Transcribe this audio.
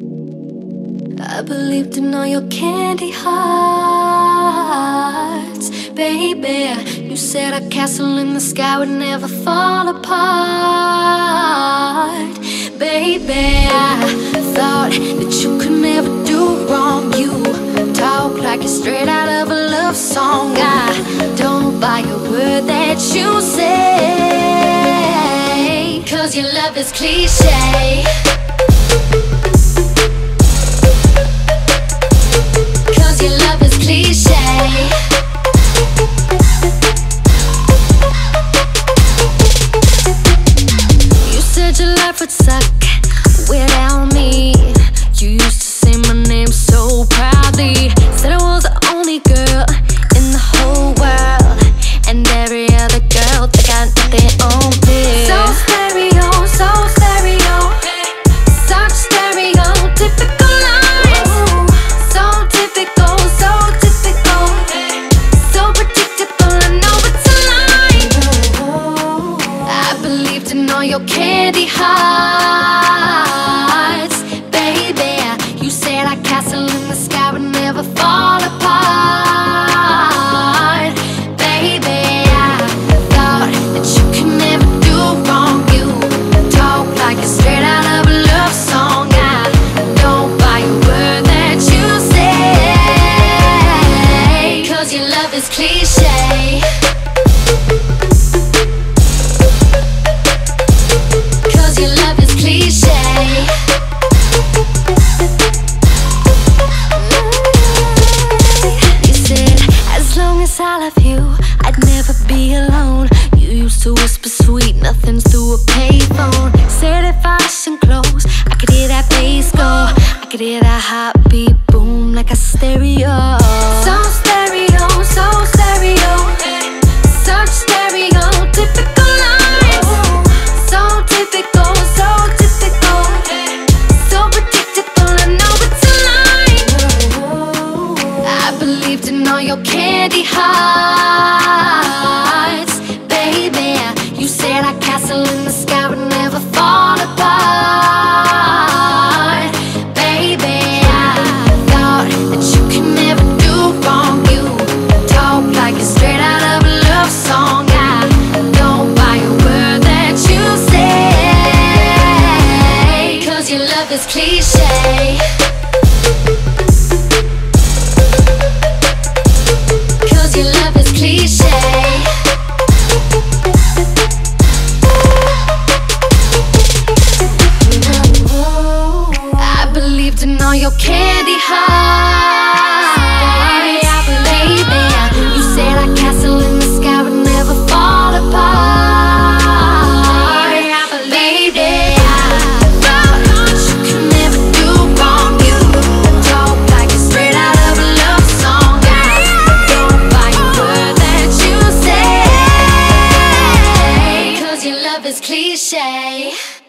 I believed in all your candy hearts, baby. You said a castle in the sky would never fall apart, baby. I thought that you could never do wrong. You talk like you're straight out of a love song. I don't buy a word that you say, cause your love is cliche. Would suck I love you, I'd never be alone. You used to whisper sweet nothings through a payphone. Said if I listen close, I could hear that bass go. I could hear that heartbeat boom like a stereo. So I believed in all your candy hearts, baby. You said our castle in the sky would never fall apart, baby. I thought that you could never do wrong. You talk like you're straight out of a love song. I don't buy a word that you say, cause your love is cliche. Cause your love is cliche. I believed in all your candy hearts. Love is cliche.